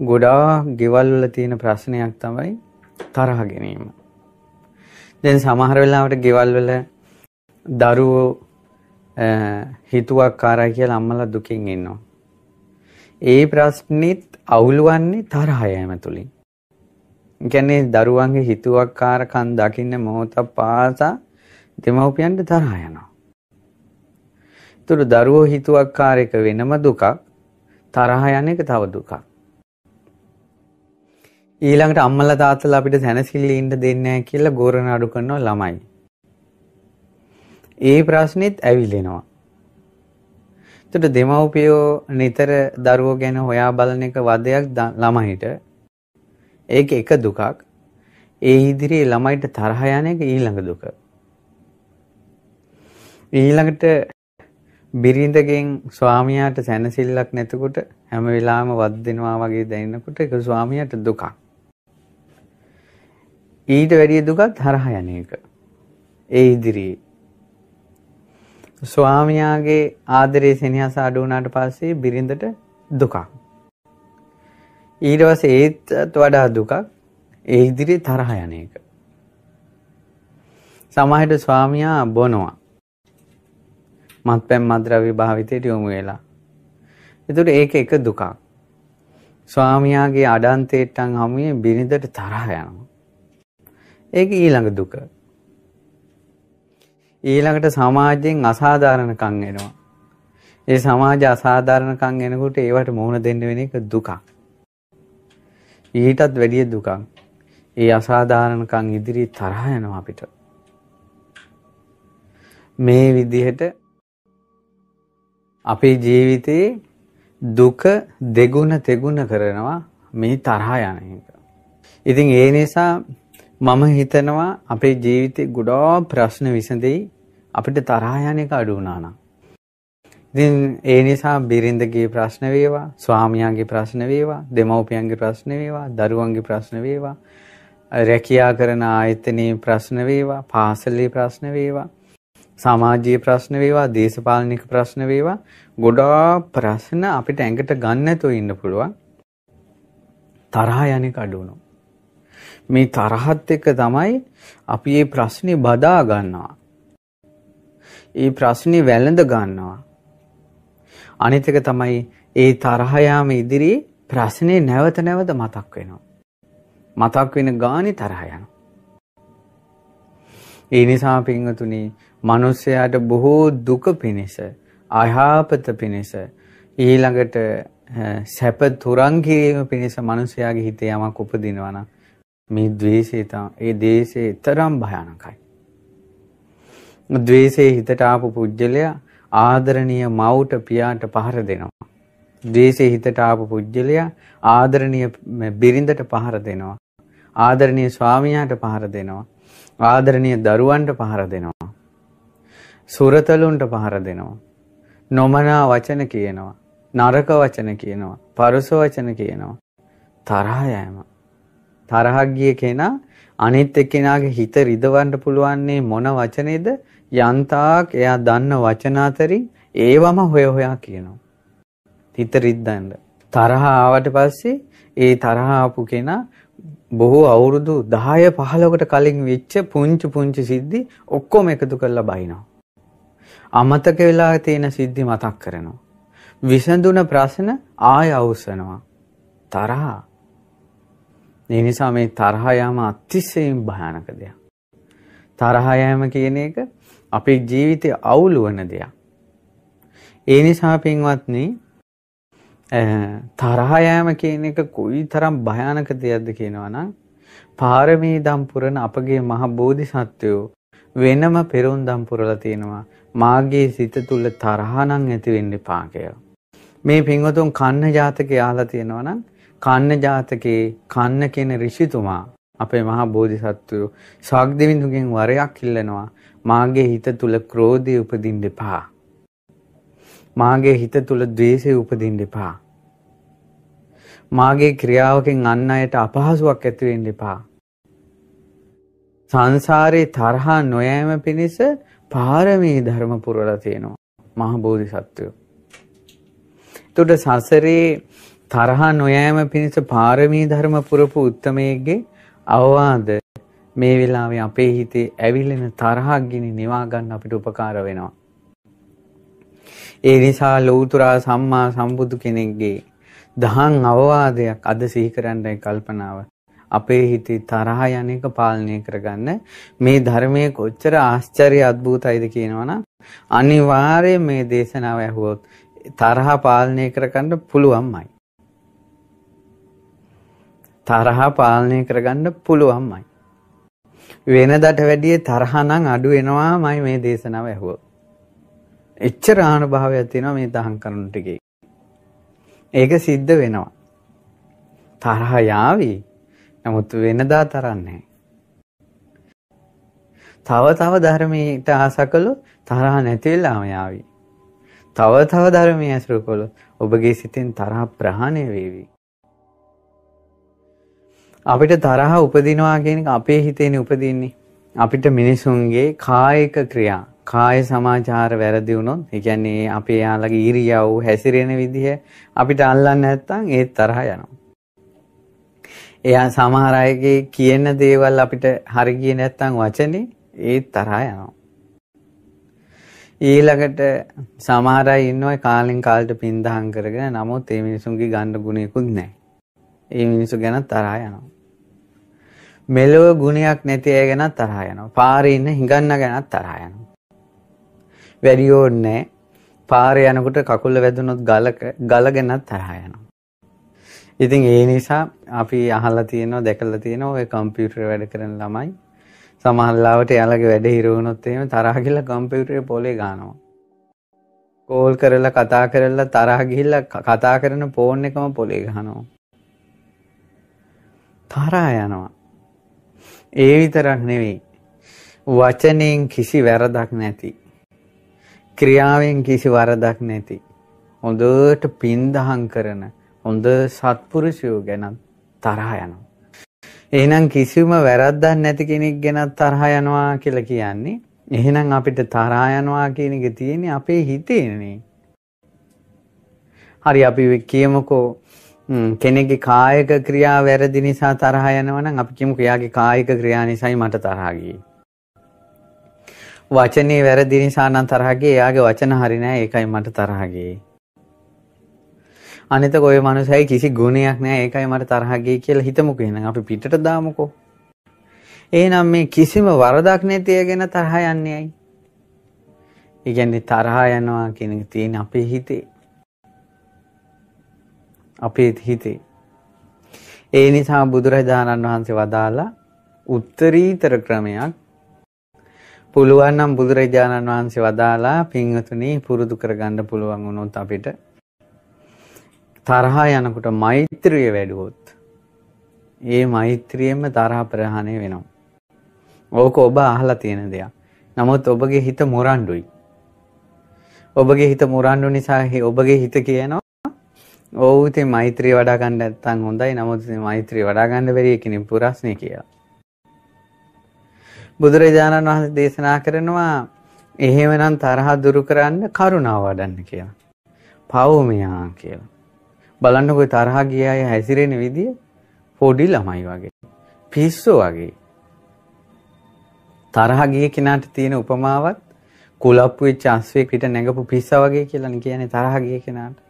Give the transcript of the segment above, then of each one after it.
ගොඩාක් ගෙවල් වල තියෙන ප්‍රශ්නයක් තමයි තරහ ගැනීම. දැන් සමහර වෙලාවට ගෙවල් වල දරුවෝ හිතුවක්කාරයි කියලා අම්මලා දුකින් ඉන්නවා. ඒ ප්‍රශ්නෙත් අවුලවන්නේ තරහ යෑම තුලින්. කියන්නේ දරුවන්ගේ හිතුවක්කාරකම් දකින්න මොහොතක් පාසා දෙමව්පියන්ට තරහ යනවා. ඒතර දරුවෝ හිතුවක්කාරයක වෙනම දුකක් තරහ යන එක තව දුකක්. ඊළඟට අම්මලා තාත්තලා අපිට සැනසෙල්ලේ ඉන්න දෙන්නේ නැහැ කියලා ගෝරණ අඩු කරනවා ළමයි. ඒ ප්‍රශ්නෙත් ඇවිලෙනවා. එතකොට දෙමව්පියෝ නිතර දරුවෝ ගැන හොයා බලන එක වදයක් ළමයිට. ඒක එක දුකක්. ඒ ඉදිරියේ ළමයිට තරහ යන එක ඊළඟ දුක. ඊළඟට බිරිඳගෙන් ස්වාමියාට සැනසෙල්ලක් නැතකොට හැම වෙලාවෙම වද දෙනවා වගේ දැනෙනකොට ඒක ස්වාමියාට දුකක්. ඊට වැඩිය දුකත් හරහා යන එක. ඒ ඉදිරියේ ස්වාමියාගේ ආදරේ සෙනෙහස අඩු වුණාට පස්සේ බිරිඳට දුකක්. ඊට පස්සේ ඒත් වඩා දුකක් ඒ ඉදිරියේ තරහ යන එක. සමහරට ස්වාමියා බොනවා. මත්පැන් මද්‍රව්‍ය භාවිතයට යොමු වෙලා. ඒතකොට ඒක එක දුකක්. ස්වාමියාගේ අඩන්තේට්ටන් හමුවේ බිරිඳට තරහ යනවා. ඒක ඊළඟ දුක. ඊළඟට සමාජයෙන් අසාධාරණකම් එනවා. ඒ සමාජ අසාධාරණකම් එනකොට ඒවට මුහුණ දෙන්න වෙන එක දුකක්. ඊටත් වැඩිය දුකක්. ඒ අසාධාරණකම් ඉදිරි තරහ යනවා අපිට. මේ විදිහට අපේ ජීවිතේ දුක දෙගුණ තෙගුණ කරනවා මේ තරහ යන එක. ඉතින් ඒ නිසා මම හිතනවා අපේ ජීවිතේ ගොඩාක් ප්‍රශ්න විසඳෙයි අපිට තරහා යන එක අඩු වුණා නම්. ඉතින් ඒ නිසා බිරිඳගේ ප්‍රශ්න වේවා, ස්වාමියාගේ ප්‍රශ්න වේවා, දෙමව්පියන්ගේ ප්‍රශ්න වේවා, දරුවන්ගේ ප්‍රශ්න වේවා, රැකියා කරන ආයතනයේ ප්‍රශ්න වේවා, පාසලේ ප්‍රශ්න වේවා, සමාජීය ප්‍රශ්න වේවා, දේශපාලනික ප්‍රශ්න වේවා, ගොඩාක් ප්‍රශ්න අපිට ඇඟට ගන්න නැතුව ඉන්න පුළුවන්. තරහා යන එක අඩු වුණා. මේ තරහත් එක්ක තමයි අපි මේ ප්‍රශ්නේ බදා ගන්නවා. ඒ ප්‍රශ්නේ වැළඳ ගන්නවා. අනිත් එක තමයි ඒ තරහ යාම ඉදිරියේ ප්‍රශ්නේ නැවත නැවත මතක් වෙනවා. මතක් වෙන ගානේ තරහ යනවා. ඒ නිසා පින්වතුනි, මිනිස්යාට බොහෝ දුක පිණිස, අයහපත පිණිස ඊළඟට සැප තුරන් කිරීම පිණිස මිනිස්යාගේ හිතේ යමක් උපදිනවා නම් මේ ද්වේෂය ඒ දේශේ තරම් භයානකයි. ද්වේෂයේ හිතට ආපු පුජ්‍යලයා ආදරණීය මව්ට පියාට පහර දෙනවා. ද්වේෂයේ හිතට ආපු පුජ්‍යලයා ආදරණීය බිරිඳට පහර දෙනවා. ආදරණීය ස්වාමියාට පහර දෙනවා. ආදරණීය දරුවන්ට පහර දෙනවා. සුරතලුන්ට පහර දෙනවා. නොමනා වචන කියනවා. නරක වචන කියනවා. පරුස වචන කියනවා. තරහා යෑම තරහක් ගිය කෙනා අනිත් එක්කෙනාගේ හිත රිදවන්න පුළුවන්නේ මොන වචනේද යන්තාක් එයා දන්න වචන අතරින් ඒවම හොය හොයා කියනවා. හිත රිද්දන්න. තරහ ආවට පස්සේ ඒ තරහ ආපු කෙනා බොහෝ අවුරුදු 10 15කට කලින් වෙච්ච පුංචි පුංචි සිද්ධි ඔක්කොම එකතු කරලා බහිනවා. අමතක වෙලා තියෙන සිද්ධි මතක් කරනවා. විසඳුන ප්‍රශ්න ආය අවසනවා. තරහා ඒ නිසා මේ තරහ යාම අතිශයින් භයානක දෙයක්. තරහ යාම කියන එක අපේ ජීවිතය අවුල් වන දෙයක්. ඒ නිසා පින්වත්නි තරහ යාම කියන එක කොයිතරම් භයානක දෙයක්ද කියනවා නම් පාරමී දම් පුරන අපගේ මහ බෝධිසත්වයෝ වෙනම පෙරුම්දම් පුරලා තියෙනවා මාගේ සිත තුල තරහ නම් ඇති වෙන්න එපා කියලා. මේ පින්වතුන් කන්න ජාතකය අහලා තියෙනවා නම් කන්න ජාතකයේ කන්න කියන ඍෂිතුමා අපේ මහා බෝධිසත්වයෝ ශාග්දෙවිඳුගෙන් වරයක් ඉල්ලනවා මාගේ හිත තුල ක්‍රෝධය උපදින්න එපා. මාගේ හිත තුල ද්වේෂය උපදින්න එපා. මාගේ ක්‍රියාවකින් අන් අයට අපහසුාවක් ඇති වෙන්න එපා. සංසාරේ තරහා නොයෑම පිණිස පාරමී ධර්ම පුරලා තියෙනවා මහා බෝධිසත්වයෝ. එතකොට සසරේ තරහ නොයෑම පිණිස පාරමී ධර්ම පුරපු උත්තමයෙක්ගේ අවවාද මේ වෙලාවේ අපේ හිතේ ඇවිලෙන තරහක් ගිනි නිවා ගන්න අපිට උපකාර වෙනවා. ඒ නිසා ලෞතුරා සම්මා සම්බුදු කෙනෙක්ගේ දහම් අවවාදයක් අද සිහි කරන්නයි කල්පනාව. අපේ හිතේ තරහ යන එක පාලනය කරගන්න මේ ධර්මයේ කොච්චර ආශ්චර්ය අద్భుතයිද කියනවනම් අනිවාර්යයෙන් මේ දේශනාව ඇහුවොත් තරහ පාලනය කරගන්න පුළුවන්මයි. තරහ පාලනය කරගන්න පුළුවන්මයි. වෙනදට වැඩිය තරහ නම් අඩු වෙනවාමයි මේ දේශනාව ඇහුවොත්. එච්චර ආනුභාවයක් තියෙනවා මේ දහම් කරුණු ටිකේ. ඒක සිද්ධ වෙනවා. තරහ යාවි. නමුත් වෙනදා තරන්නේ තව තව ධර්මයට ආස කළොත් තරහ නැති වෙලාම යාවි. තව තව ධර්මයේ ඇසුරු කළොත් ඔබගේ සිතෙන් තරහ ප්‍රහාණය වේවි. අපිට තරහ උපදිනවා කියන එක අපේ හිතේනේ උපදින්නේ. අපිට මිනිසුන්ගේ කායික ක්‍රියා, කාය සමාචාර වැරදි වුණොත්, ඒ කියන්නේ අපේ යාළගේ ඊරියව් හැසිරෙන විදිහ අපිට අල්ලන්නේ නැත්නම් ඒ තරහ යනවා. එයා සමහර අයගේ කියන දේවල් අපිට හරි ගියේ නැත්නම් වචනේ ඒ තරහ යනවා. ඊළඟට සමහර අය ඉන්නවා කාලෙන් කාලට පින්දහම් කරගෙන නමුත් ඒ මිනිසුන්ගේ ගන්න ගුණයකුත් නැහැ. ඒ මිනිසු ගැන තරහ යනවා. මෙලොව ගුණයක් නැති අය ගැනත් තරහ යනවා. පාරේ ඉන්න හිඟන්න ගැනත් තරහ යනවා. වැඩි ඕනේ පාරේ යනකොට කකුල වැදුනොත් ගලක ගල ගැනත් තරහ යනවා. ඉතින් ඒ නිසා අපි අහලා තියෙනවා දැකලා තියෙනවා ඔය කම්පියුටර් වැඩ කරන ළමයි සමහරවිට එයාලගේ වැඩ හිර වුණොත් එහෙම තරහ ගිහලා කම්පියුටරේ පොලේ ගන්නවා. කෝල් කරලා කතා කරලා තරහ ගිහිල්ලා කතා කරන ෆෝන් එකම පොලේ ගහනවා. තරහා යනවා. ඒ විතරක් නෙවෙයි. වචනයෙන් කිසි වැරදක් නැති. ක්‍රියාවෙන් කිසි වරදක් නැති. හොඳට පින්දහම් කරන හොඳ සත්පුරුෂයෝ ගැන තරහ යනවා. එහෙනම් කිසිම වැරද්දක් නැති කෙනෙක් ගැන තරහ යනවා කියලා කියන්නේ එහෙනම් අපිට තරහ යනවා කියන එක තියෙන්නේ අපේ හිතේනේ. හරි අපි කියමුකෝ කෙනෙක්ගේ කායික ක්‍රියා වැරදි නිසා තරහ යනවා නම් අපි කියමු එයාගේ කායික ක්‍රියා නිසායි මට තරහ ගියේ. වචනේ වැරදි නිසා නම් තරහ ගියේ එයාගේ වචන හරි නෑ ඒකයි මට තරහ ගියේ. අනිත ඔය මනුස්සයයි කිසි ගුණයක් නෑ ඒකයි මට තරහ ගියේ කියලා හිතමුකෝ එහෙනම් අපි පිටට දාමුකෝ. එහෙනම් මේ කිසිම වරදක් නැති අය ගැන තරහ යන්නේ ඇයි? ඒ කියන්නේ තරහ යනවා කියන එක තියෙන අපේ හිතේ. අපේ හිතේ. ඒ නිසා බුදුරජාණන් වහන්සේ වදාලා උත්තරීතර ක්‍රමයක් පුළුවන් නම් බුදුරජාණන් වහන්සේ වදාලා පින්වතුනි පුරුදු කරගන්න පුළුවන් වුණොත් අපිට තරහා යනකොට මෛත්‍රිය වැඩුවොත් ඒ මෛත්‍රියෙන්ම තරහ ප්‍රහාණය වෙනවා. ඕක ඔබ අහලා තියෙන දෙයක්. නමුත් ඔබගේ හිත මුරණ්ඩුයි. ඔබගේ හිත මුරණ්ඩු නිසා ඔබගේ හිත කියනවා ඔව් ඉතින් මෛත්‍රිය වඩා ගන්න නැත්නම් හොඳයි. නමුත් ඉතින් මෛත්‍රිය වඩා ගන්න බැරි එකනේ පුරස්නේ කියලා. බුදුරජාණන් වහන්සේ දේශනා කරනවා එහෙමනම් තරහ දුරු කරන්න කරුණාව වඩන්න කියලා. පවුමියා කියලා. බලන්නකො තරහ ගිය අය හැසිරෙන විදිය පොඩි ළමයි වගේ. පිස්සෝ වගේ. තරහ ගිය කෙනාට තියෙන උපමාවත් කුලප්පු වෙච්ච අස්වෙක් පිට නැගපු පිස්සා වගේ කියලානේ කියන්නේ තරහ ගිය කෙනාට.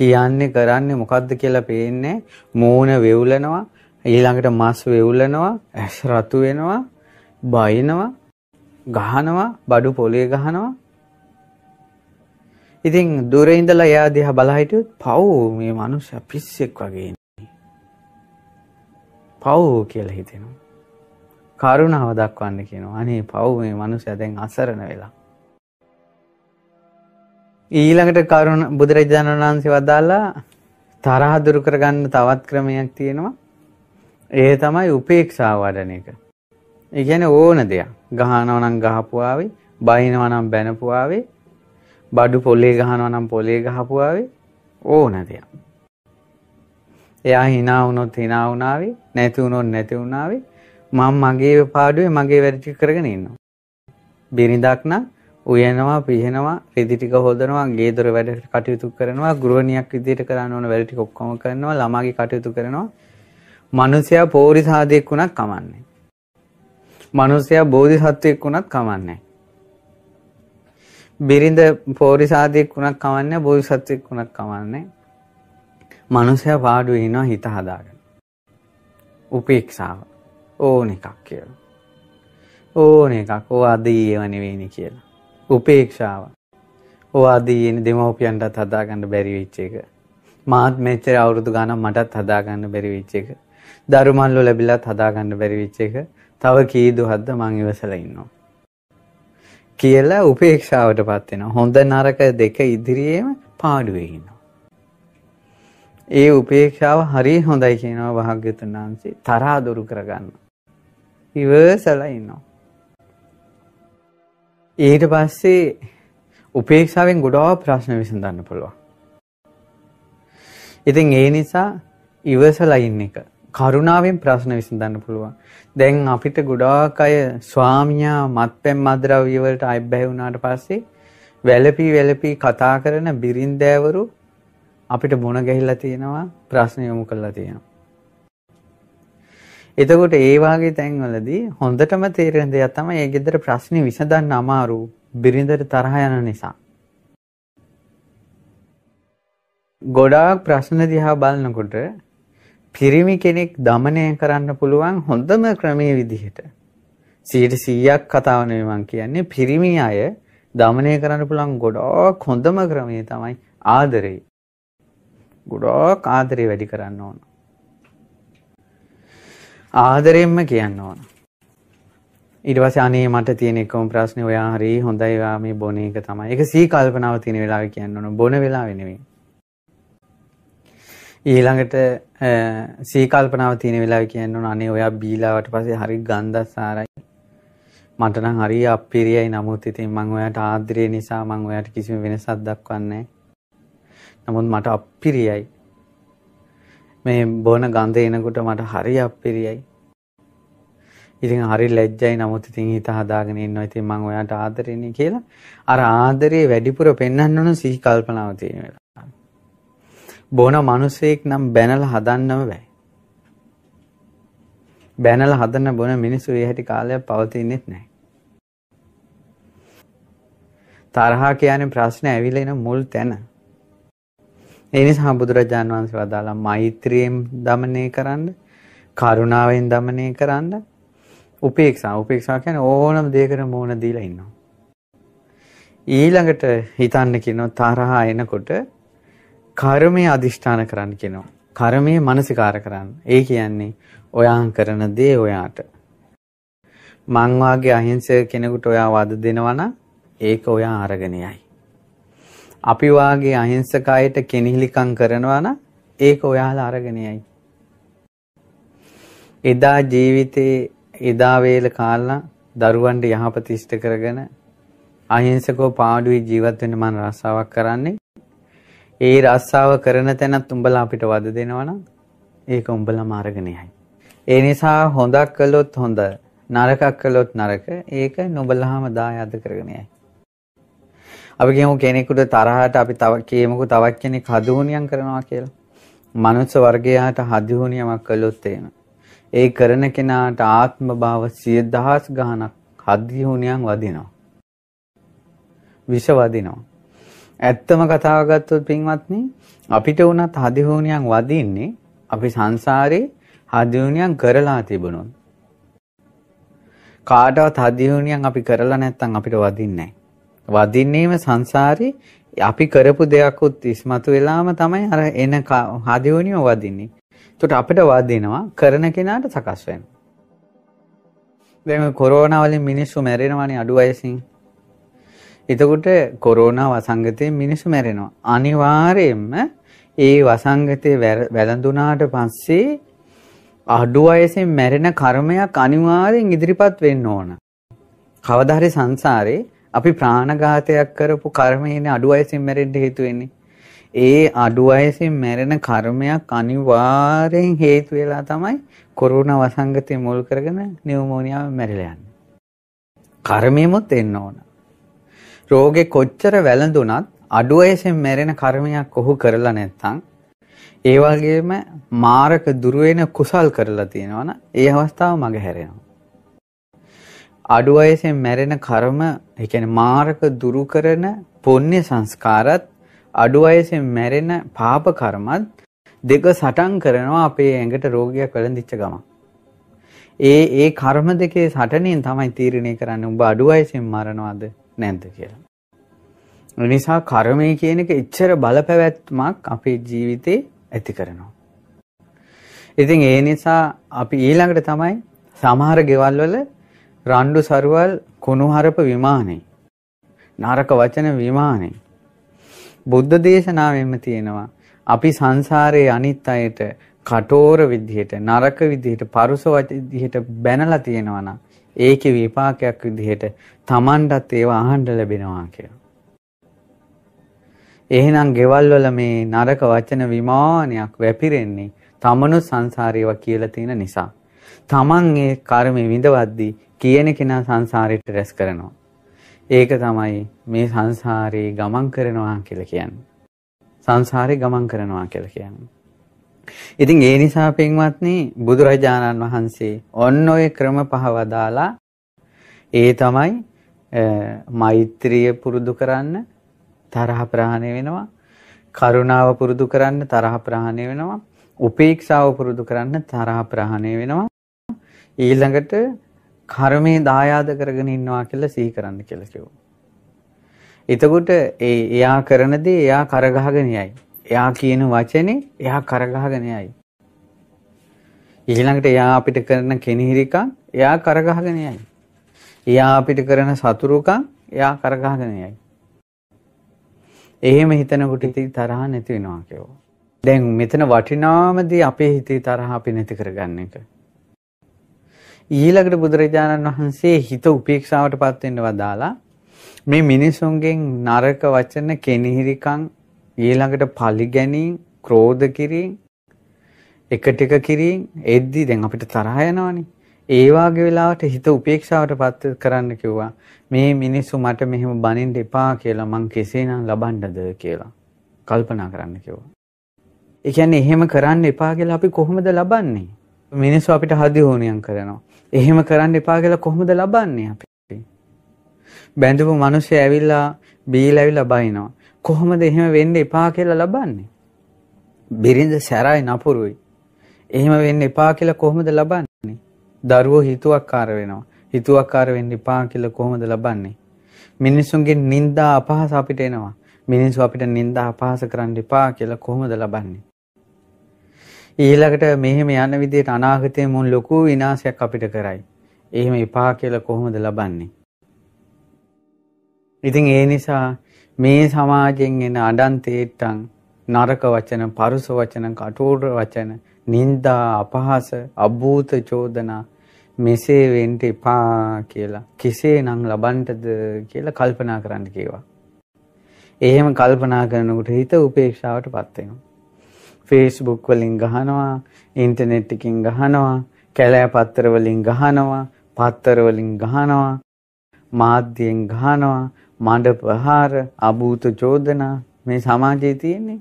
කියන්නේ කරන්නේ මොකද්ද කියලා පේන්නේ? මූණ වෙවුලනවා ඊළඟට මස් වෙවුලනවා ඇස් රතු වෙනවා බයිනවා ගහනවා බඩු පොලේ ගහනවා. ඉතින් දුරේ ඉඳලා එයා දිහා බලා හිටියොත් පව් මේ මනුස්සයා පිස්සෙක් වගේ ඉන්නේ. පව් කියලා හිතෙනවා. කරුණාව දක්වන්න කියනවා. අනේ පව් මේ මනුස්සයා දැන් අසරණ වෙලා. ඊළඟට කරුණ බුදුරජාණන් වහන්සේ වදාලා තරහ දුරු කරගන්න තවත් ක්‍රමයක් තියෙනවා. ඒ තමයි උපේක්ෂාව වඩන එක. ඒ කියන්නේ ඕන දෙයක්. ගහනවා නම් ගහපුවාවේ, බයිනවා නම් බැනපුවාවේ, බඩු පොලේ ගහනවා නම් පොලේ ගහපුවාවේ ඕන දෙයක්. එයා hina වුණොත් hina වුණාවේ, නැති වුණොත් නැති වුණාවේ මම මගේ පාඩුවේ මගේ වැඩ ටික කරගෙන ඉන්නවා. බිරිඳක් නම් උයනවා, පිහනවා, රෙදි ටික හොදනවා, ගේ දොර වැඩ කටයුතු කරනවා, ගෘහණියක් විදියට කරන්න ඕන වැඩ ටික ඔක්කොම කරනවා, ළමාගේ කටයුතු කරනවා. මිනිසයා පෝරිසාදෙක් වුණත් කමන්නේ. මිනිසයා බෝධිසත්වෙක් වුණත් කමන්නේ. බිරිඳ පෝරිසාදෙක් වුණත් කමන්නේ, බෝධිසත්වෙක් වුණත් කමන්නේ. මිනිසයා පාඩුවේ ඉනවා හිත හදාගෙන. උපේක්ෂාව ඕන එකක් කියලා. ඕන එකක් ඕ අද ඒව නෙවෙයිනි කියලා. උපේක්ෂාව. ඕ අද ඊයේ දෙමව්පියන්ටත් හදාගන්න බැරි වෙච්ච එක. මාත් මෙච්චර අවුරුදු ගාණක් මටත් හදාගන්න බැරි වෙච්ච එක. දරුමල්ලෝ ලැබිලත් හදාගන්න බැරි වෙච්ච එක. තව කී දුහක්ද මං ඉවසලා ඉන්නවා. කියලා උපේක්ෂාවටපත් වෙනවා. හොඳ නරක දෙක ඉදිරියේම පාඩුවේ ඉන්නවා. ඒ උපේක්ෂාව හරි හොඳයි කියනවා භාග්‍යතුන් වහන්සේ තරහා දුරු කරගන්න. ඉවසලා ඉන්නවා. ඊට පස්සේ උපේක්ෂාවෙන් ගොඩාක් ප්‍රශ්න විසඳන්න පුළුවන්. ඉතින් ඒ නිසා ඉවසලා ඉන්න එක කරුණාවෙන් ප්‍රශ්න විසඳන්න පුළුවන්. දැන් අපිට ගොඩාක් අය ස්වාමියා මත්පැන් මද්ද්‍රව්‍ය වලට අයිබ්බැහි වුණාට පස්සේ වැළපී වැළපී කතා කරන බිරින්දෑවරු අපිට මොන ගැහිලා තියෙනවා ප්‍රශ්න යොමු කරලා තියෙනවා. එතකොට ඒ වාගේ තැන්වලදී හොඳටම තේරෙන දෙයක් තමයි ඒ ගෙදර ප්‍රශ්නේ විසඳන්න අමාරු බිරිඳට තරහ යන නිසා. ගොඩාක් ප්‍රශ්න දිහා බලනකොට පිරිමි කෙනෙක් দমনය කරන්න පුළුවන් හොඳම ක්‍රමයේ විදිහට 100ක් කතාව නෙවෙයි මම කියන්නේ පිරිමි අය দমনය කරන්න පුළුවන් ගොඩක් හොඳම ක්‍රමයේ තමයි ආදරේ. ගොඩක් ආදරේ වැඩි කරන්න ඕන. ආදරෙන්ම කියන්න ඕන. ඊට පස්සේ අනේ මට තියෙන එකම ප්‍රශ්නේ ඔයා හරි හොඳයි ඔයා මේ බොන එක තමයි. ඒක සී කල්පනාව තියෙන වෙලාවෙ කියන්න ඕන. බොන වෙලාවෙ නෙවෙයි. ඊළඟට සී කල්පනාව තියෙන වෙලාවෙ කියන්න ඕන අනේ ඔයා බීලාවට පස්සේ හරි ගන්ධසාරයි. මට නම් හරි අප්පිරියයි නමුත් ඉතින් මම ඔයාට ආදරේ නිසා මම ඔයාට කිසිම වෙනසක් දක්වන්නේ නමුත් මට අප්පිරියයි. මේ බොන ගඳ එනකොට මට හරි අප්පිරියයි. ඉතින් හරි ලැජ්ජයි නමුත් ඉතින් හිත හදාගෙන ඉන්නවා. ඉතින් මම ඔයාට ආදරෙන්නේ කියලා අර ආදරේ වැඩිපුර පෙන්වන්න ඕන සිහි කල්පනාව තියෙන වෙලාව. බොන මිනිසෙක් නම් බැනලා හදන්නම බෑ. බැනලා හදන්න බොන මිනිස්සු ඒ හැටි කාලයක් පවතින්නේ නැහැ. තරහා කියන්නේ ප්‍රශ්න ඇවිල්ලා එන මුල් තැන. ඒ නිසා බුදුරජාණන් වහන්සේ වදාලා මෛත්‍රියෙන් দমনය කරන්න, කරුණාවෙන් দমনය කරන්න, උපේක්ෂා. උපේක්ෂා කියන්නේ ඕනම දෙයකට මෝන දීලා ඉන්නවා. ඊළඟට හිතන්න කියනවා තරහ එනකොට කර්මය අදිෂ්ඨාන කරන්න කියනවා. කර්මය මානසිකාර කරන්න. ඒ කියන්නේ ඔයා කරන දේ ඔයාට. මං වාගේ අහිංසක කෙනෙකුට ඔයා වද දෙනවා නම් ඒක ඔයා අරගෙන යයි. අපි වාගේ අහිංසක අයට කෙනිහිලිකම් කරනවා නම් ඒක ඔයාලා අරගෙන යයි. එදා ජීවිතේ එදා වේල කාලා දරුවන්ට යහපත ඉෂ්ට කරගෙන අහිංසකව පාඩුවේ ජීවත් වෙන්න මම රස්සාවක් කරන්නේ. ඒ රස්සාව කරන තැනත් උඹලා අපිට වද දෙනවනම් ඒක උඹලම අරගෙන යයි. ඒ නිසා හොඳක් කළොත් හොඳ නරකක් කළොත් නරක ඒක නුඹලාම දායාද කරගෙන යයි. අපි කියමු කෙනෙකුට තරහට අපි තව කියමුකෝ තවත් කෙනෙක් හදුහුනියම් කරනවා කියලා. මනුස්ස වර්ගයාට හදුහුනියමක් කළොත් එහෙම. ඒ කරන කෙනාට ආත්ම භාව 10000 ගණනක් හදුහුනියම් වදිනවා. විෂ වදිනවා. ඇත්තම කතාව ගත්තොත් පින්වත්නි අපිට උනත් හදිහුනියම් වදින්නේ අපි සංසාරේ හදිහුනියම් කරලා තිබුණොත්. කාටවත් හදිහුනියම් අපි කරලා නැත්නම් අපිට වදින්නේ නැහැ. වදින්නේම සංසාරේ අපි කරපු දෙයක් උත් ඉස්මතු වෙලාම තමයි අර එන හදිවනියම වදින්නේ. ඒකට අපිට වදිනවා කරන කෙනාට සකස් වෙනවා. දැන් කොරෝනා වලින් මිනිස්සු මැරෙනවානේ අඩු වයසින්. එතකොට කොරෝනා වසංගතයෙන් මිනිස්සු මැරෙනවා. අනිවාර්යයෙන්ම ඒ වසංගතේ වැළඳුනාට පස්සේ අඩු වයසෙන් මැරෙන කර්මයක් අනිවාර්යෙන් ඉදිරිපත් වෙන්න ඕන. කවදා හරි සංසාරේ අපි ප්‍රාණඝාතයක් කරපු කර්මයනේ අඩු වයසින් මැරෙන්න හේතු වෙන්නේ. ඒ අඩු වයසින් මැරෙන කර්මයක් අනිවාර්යෙන් හේතු වෙලා තමයි කොරෝනා වසංගතය මුල් කරගෙන නියුමෝනියාව මැරිලා යන්නේ. කර්මෙමුත් එන්න ඕන. රෝගේ කොච්චර වැළඳුණත් අඩු වයසෙන් මැරෙන කර්මයක් ඔහු කරලා නැත්නම් ඒ වගේම මාරක දුර වෙන කුසල් කරලා තියෙනවනම් ඒ අවස්ථාව මග හැරෙනවා. අඩු වයසෙන් මැරෙන කර්ම, ඒ කියන්නේ මාරක දුරු කරන පුණ්‍ය සංස්කාරත් අඩු වයසෙන් මැරෙන පාප කර්මත් දෙක සටන් කරනවා අපේ ඇඟට රෝගයක් වැළඳිච්ච ගමන්. ඒ ඒ කර්ම දෙකේ සටනෙන් තමයි තීරණය කරන්නේ උඹ අඩු වයසෙන් මරනවද නැද්ද කියලා. ඒ නිසා කර්මය කියන එක එච්චර බලපැවැත්මක් අපේ ජීවිතේ ඇති කරනවා. ඉතින් ඒ නිසා අපි ඊළඟට තමයි සමහර ගෙවල් වල රණ්ඩු සරුවල් කුණුහරුප විමානේ නරක වචන විමානේ බුද්ධ දේශනාවෙන්ම තියෙනවා අපි සංසාරයේ අනිත් අයට කටෝර විදිහට නරක විදිහට පරුස විදිහට බැනලා තියෙනවා නම් ඒකේ විපාකයක් විදිහට Tamanටත් ඒවා අහන්න ලැබෙනවා කියලා. එහෙනම් ගෙවල් වල මේ නරක වචන විමානයක් වැපිරෙන්නේ තමනු සංසාරේවා කියලා තියෙන නිසා. Taman ඒ කර්මෙ විඳවද්දී කියන කෙනා සංසාරයට රැස් කරනවා. ඒක තමයි මේ සංසාරේ ගමන් කරනවා කියලා කියන්නේ. සංසාරේ ගමන් කරනවා කියලා කියන්නේ. ඉතින් ඒ නිසා පින්වත්නි බුදුරජාණන් වහන්සේ ඔන්න ඔය ක්‍රම පහ වදාලා ඒ තමයි මෛත්‍රිය පුරුදු කරන්න තරහ ප්‍රහාණය වෙනවා. කරුණාව පුරුදු කරන්න තරහ ප්‍රහාණය වෙනවා. උපේක්ෂාව පුරුදු කරන්න තරහ ප්‍රහාණය වෙනවා. ඊළඟට කර්මයේ දායාද කරගෙන ඉන්නවා කියලා සිහි කරන්න කියලා කිව්වා. එතකොට ඒ එයා කරන දේ එයා කරගහගෙන යයි. එයා කියන වචනේ එයා කරගහගෙන යයි. ඊළඟට එයා අපිට කරන කෙනිහිරිකම් එයා කරගහගෙන යයි. එයා අපිට කරන සතුරුකම් එයා කරගහගෙන යයි. එහෙම හිතනකොට ඉතින් තරහ නැති වෙනවා කියෝ. දැන් මෙතන වටිනාමදී අපේ හිතේ තරහ අපි නැති කරගන්න එක. ඊළඟට බුදුරජාණන් වහන්සේ හිත උපේක්ෂාවටපත් වෙන්න වදාලා මේ මිනිසුන්ගෙන් නරක වචන කෙනිහිරිකම් ඊළඟට පලි ගැනීම ක්‍රෝධ කිරීම එක ටික කිරීම එද්දි දැන් අපිට තරහ යනවනේ ඒ වාගේ වෙලාවට හිත උපේක්ෂාවටපත් කරන්න කිව්වා. මේ මිනිස්සු මට මෙහෙම බනින්න එපා කියලා මං කෙසේනම් ලබන්නද කියලා කල්පනා කරන්න කිව්වා. ඒ කියන්නේ එහෙම කරන්න එපා කියලා අපි කොහොමද ලබන්නේ? මිනිස්සු අපිට හදි හෝනියම් කරනවා. එහෙම කරන්න එපා කියලා කොහොමද ලබන්නේ අපි? බැඳපු මිනිස්සු ඇවිල්ලා බීලා ඇවිල්ලා බයිනවා. කොහොමද එහෙම වෙන්න එපා කියලා ලබන්නේ? බිරිඳ සැරයි නපුරුයි. එහෙම වෙන්න එපා කියලා කොහොමද ලබන්නේ? දරුවෝ හිතුවක්කාර වෙනවා. හිතුවක්කාර වෙන්න එපා කියලා කොහොමද ලබන්නේ? මිනිසුන්ගේ නින්දා අපහාස අපිට එනවා. මිනිස්සු අපිට නින්දා අපහාස කරන්න එපා කියලා කොහොමද ලබන්නේ? ඊළඟට මෙහෙම යන විදිහට අනාගතයේ මුන් ලොකු විනාශයක් අපිට කරයි. එහෙම එපා කියලා කොහොමද ලබන්නේ? ඉතින් ඒ නිසා මේ සමාජයෙන් එන අඩන්තේට්ටන් නරක වචන, පරුස වචන, කටෝර වචන නිന്ദා අපහාස අභූත චෝදනා මෙසේ වෙන්න එපා කියලා කෙසේනම් ලබන්නද කියලා කල්පනා කරන්න කිව්වා. එහෙම කල්පනා කරනකොට හිත උපේක්ෂාවටපත් වෙනවා. Facebook වලින් ගහනවා, ඉන්ටර්නෙට් එකකින් ගහනවා, කැලෑ පත්තර වලින් ගහනවා, පත්තර වලින් ගහනවා, මාධ්‍යයෙන් ගහනවා, මඩ ප්‍රහාර, අභූත චෝදනා මේ සමාජයේ තියෙන්නේ.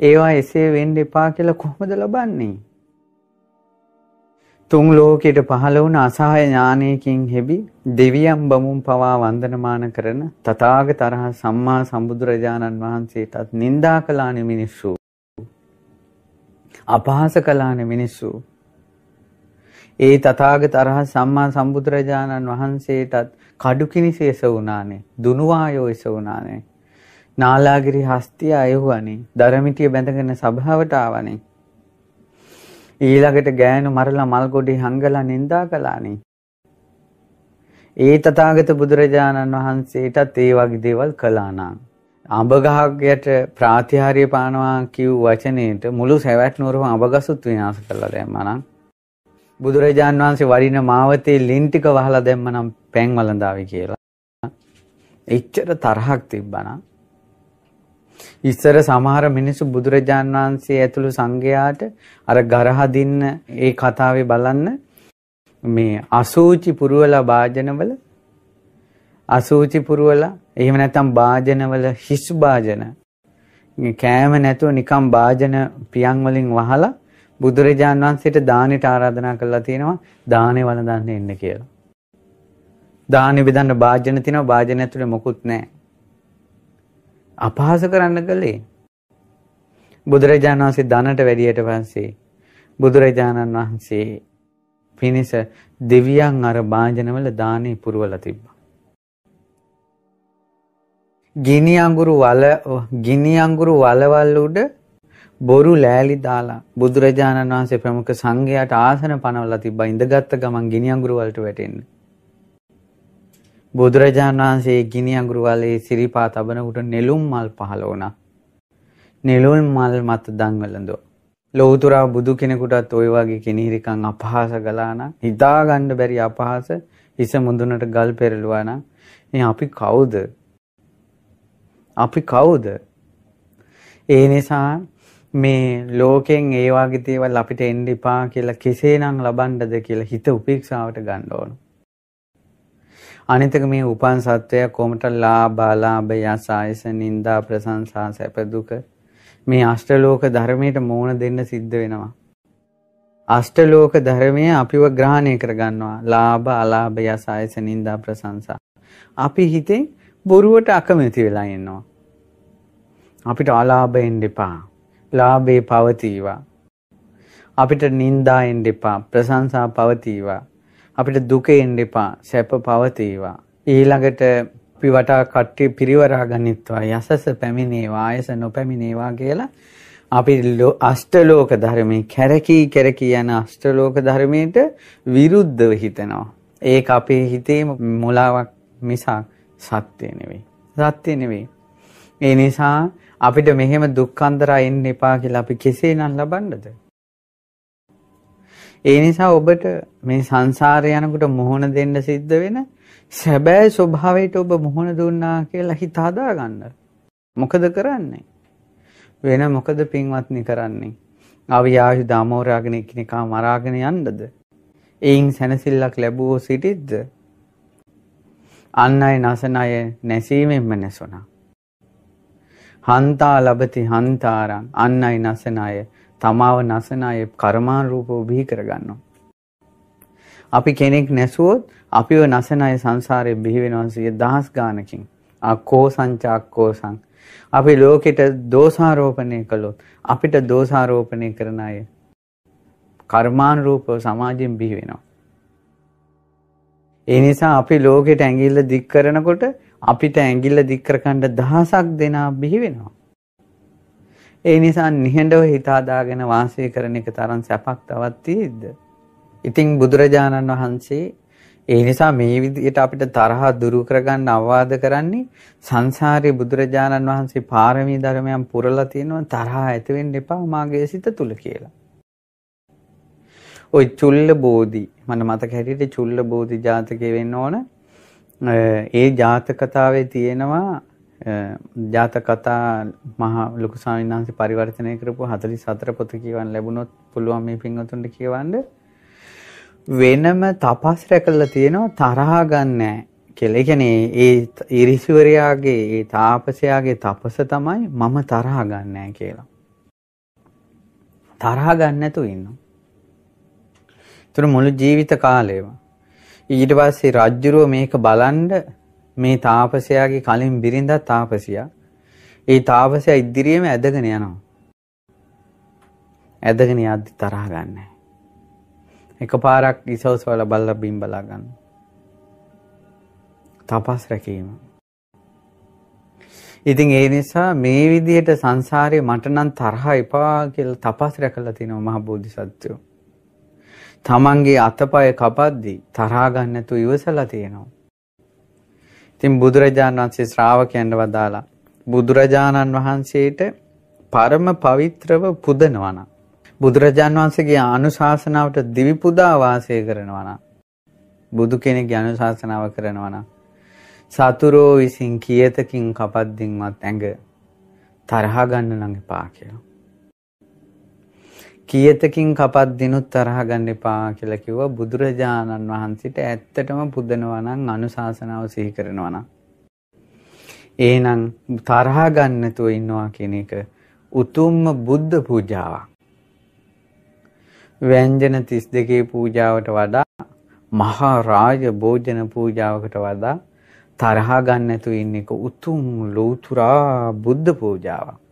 ඒවා එසේ වෙන්න එපා කියලා කොහොමද ලබන්නේ? තුන් ලෝකයට පහළ වුණ අසහාය ඥානයකින් හෙබි දෙවියන් බමුන් පවා වන්දනමාන කරන තථාගත තරහ සම්මා සම්බුදුරජාණන් වහන්සේටත් නිඳා කළානේ මිනිස්සු. අපහාස කළානේ මිනිස්සු. ඒ තථාගත තරහ සම්මා සම්බුදුරජාණන් වහන්සේටත් කඩු කිනිසේස වුණානේ. දුනුවායෝ එස වුණානේ. නාලාගිරි හස්තිය අයහුවනේ. දරමිටිය බැඳගෙන සභාවට ආවනේ. ඊළඟට ගෑනු මරලා මල් ගොඩේ හංගලා නිඳා කළානේ. ඒ තථාගත බුදුරජාණන් වහන්සේටත් ඒ වගේ දේවල් කළා නම් අඹ ගහකට ප්‍රාතිහාර්ය පානවා කිව් වචනේට මුළු සැවැත් නුවරම අඹ ගසුත් විනාශ කළා දැම්මා නම් බුදුරජාණන් වහන්සේ වඩින මාවතේ ලින් ටික වහලා දැම්මා නම් පෑන් වළඳාවි කියලා. එච්චර තරහක් තිබ්බනම් ඉස්සර සමහර මිනිස්සු බුදුරජාන් වහන්සේ ඇතුළු සංඝයාට අර ගරහදින්න ඒ කතාවේ බලන්න මේ අසූචි පුරවලා වාජනවල අසූචි පුරවලා එහෙම නැත්නම් වාජනවල හිස් වාජන කෑම නැතුව නිකම් වාජන පියන් වලින් වහලා බුදුරජාන් වහන්සේට දානෙට ආරාධනා කළා තියෙනවා දානේ වළඳන්න එන්න කියලා. දානේ බෙදන්න වාජන තියෙනවා වාජන ඇතුලේ මොකුත් නැහැ. අපහාස කරන්න කළේ. බුදුරජාණන් වහන්සේ ධනට වැඩියට පස්සේ බුදුරජාණන් වහන්සේ පිනිස දෙවියන් අර වාජනවල දානේ පුරවලා තිබ්බා. ගිනි අඟුරු වල ගිනි අඟුරු වලවල් උඩ බොරු ලෑලි දාලා බුදුරජාණන් වහන්සේ ප්‍රමුඛ සංඝයාට ආසන පනවලා තිබ්බා ඉඳගත්ත ගමන් ගිනි අඟුරු වලට වැටෙන්න. බුදුරජාණන් වහන්සේ ගිනි අඟුරු වලේ සිරිපා තබනකොට නෙළුම් මල් පහළ වුණා. නෙළුම් මල් මත දන් වළඳෝ. ලෞතුරා බුදු කෙනෙකුටත් ওই වගේ කෙනිහිරිකම් අපහාස කළා නම් හිතා ගන්න බැරි අපහාස හිස මුදුනට ගල් පෙරළුවා නම් මේ අපි කවුද? අපි කවුද? ඒ නිසා මේ ලෝකෙන් ඒ වගේ දේවල් අපිට එන්න එපා කියලා කෙසේනම් ලබන්නද කියලා හිත උපේක්ෂාවට ගන්න ඕන. අනිතක මේ උපන් සත්වය කොමට ලාභ ආලාභ යස ආයස නින්දා ප්‍රශංසා සැප දුක මේ අෂ්ටලෝක ධර්මයට මෝන දෙන්න සිද්ධ වෙනවා. අෂ්ටලෝක ධර්මය අපිව ග්‍රහණය කරගන්නවා. ලාභ අලාභ යස ආයස නින්දා ප්‍රශංසා. අපි හිතේ බොරුවට අකමැති වෙලා ඉන්නවා. අපිට අලාභයෙන් දෙපා. ලාභේ පවතිවා. අපිට නින්දායෙන් දෙපා. ප්‍රශංසා පවතිවා. අපිට දුකෙන් දෙපා. සැප පවතිවා. ඊළඟට අපි වටා කට්ටිය පිරිවරා ගනිත්වා. යසස පැමිණේවා. ආයස නොපැමිණේවා කියලා අපි අෂ්ටලෝක ධර්මයේ කැරකී කැරකී යන අෂ්ටලෝක ධර්මයට විරුද්ධව හිතනවා. ඒක අපේ හිතේ මුලාවක් මිසක් සත්‍ය නෙවෙයි. සත්‍ය නෙවෙයි. ඒ නිසා අපිට මෙහෙම දුක්ඛන්දරා එන්න එපා කියලා අපි කෙසේනම් ලබන්නද? ඒ නිසා ඔබට මේ සංසාරේ යනකොට මුහුණ දෙන්න සිද්ධ වෙන සැබෑ ස්වභාවයට ඔබ මුහුණ දුන්නා කියලා හිත හදා ගන්න. මොකද කරන්නේ? වෙන මොකද පින්වත්නි කරන්නේ? අවියාහි දාමෝරාගෙන එකිනෙකා මරාගෙන යන්නද? එයින් සැනසෙල්ලක් ලැබුවෝ සිටිද්ද? අන් අය නසන අය නැසීමෙන්ම නැසුණා. හන්තා ලබති හන්තාරං අන් අය නසන අය තමාව නසන අය කර්මානුරූපව බිහි කරගන්නවා. අපි කෙනෙක් නැසුවොත් අපිව නසන අය සංසාරේ බිහි වෙනවා සිය දහස් ගානකින්. අක්කෝ සංචාක්කෝසං. අපි ලෝකෙට දෝෂාරෝපණය කළොත් අපිට දෝෂාරෝපණය කරන අය කර්මානුරූපව සමාජයෙන් බිහි වෙනවා. ඒ නිසා අපි ලෝකෙට ඇඟිල්ල දික් කරනකොට අපිට ඇඟිල්ල දික් කරගන්න දහසක් දෙනා බිහි වෙනවා. ඒ නිසා නිහඬව හිත හදාගෙන වාසය කරන එක තරම් සැපක් තවත් තියෙද්ද? ඉතින් බුදුරජාණන් වහන්සේ ඒ නිසා මේ විදිහට අපිට තරහ දුරු කරගන්න අවවාද කරන්නේ සංසාරේ බුදුරජාණන් වහන්සේ පාරමී ධර්මයන් පුරලා තියෙනවා තරහ ඇති වෙන්න එපා මාගේ සිත තුල කියලා. ওই චුල්ල බෝධි මට මතක හැටියට චුල්ල බෝධි ජාතකේ වෙන්න ඕන ඒ ජාතක කතාවේ තියෙනවා ජාතක කතා මහා ලොකු ස්වාමීන් වහන්සේ පරිවර්තනය කරපු 44 පොත කියවන්න ලැබුණොත් පුළුවන් මේ පින්වතුන්ට කියවන්න වෙනම තපස් රැකලා තියෙනවා තරහා ගන්නෑ කියලා. ඒ කියන්නේ ඒ ඉරිසිවරයාගේ ඒ තාපසයාගේ තපස තමයි මම තරහා ගන්නෑ කියලා. තරහා ගන්න නැතුව ඉන්නවා. ඒතර මුළු ජීවිත කාලෙම ඊට පස්සේ රජ්ජුරුව මේක බලන්ඩ මේ තාපසයාගේ කලින් බිරිඳ තාපසියා ඒ තාපසයා ඉදිරියේම ඇදගෙන යනවා. ඇදගෙන යද්දි තරහ ගන්න. එකපාරක් ඉසෝස් වල බල්ලා බිම් බලා ගන්න. තපස් රැකීම. ඉතින් ඒ නිසා මේ විදිහට සංසාරේ මට නම් තරහ එපා කියලා තපස් රැකලා තිනවා මහ බෝධිසත්වෝ. තමන්ගේ අතපය කපද්දී තරහා ගන්න නැතුව ඉවසලා තියෙනවා. ඉතින් බුදුරජාණන් වහන්සේ ශ්‍රාවකයන්ට වදාලා බුදුරජාණන් වහන්සේට පරම පවිත්‍රව පුදනවා නම් බුදුරජාණන් වහන්සේගේ අනුශාසනාවට දිවි පුදා වාසය කරනවා නම් බුදු කෙනෙක්ගේ අනුශාසනාව කරනවා නම් සතුරෝ විසින් කියතකින් කපද්දින්වත් ඇඟ තරහා ගන්න නම් එපා කියලා. කීයතකින් කපත් දිනුත් තරහ ගන්න එපා කියලා කිව්වා බුදුරජාණන් වහන්සේට ඇත්තටම පුදනවා නම් අනුශාසනාව සිහි කරනවා නම් එහෙනම් තරහ ගන්න නැතුව ඉන්නවා කියන එක උතුම්ම බුද්ධ පූජාවක්. ව්‍යංජන 32 පූජාවට වඩා මහා රාජ භෝජන පූජාවකට වඩා තරහ ගන්න නැතුව ඉන්න එක උතුම් ලෝතුරා බුද්ධ පූජාවක්.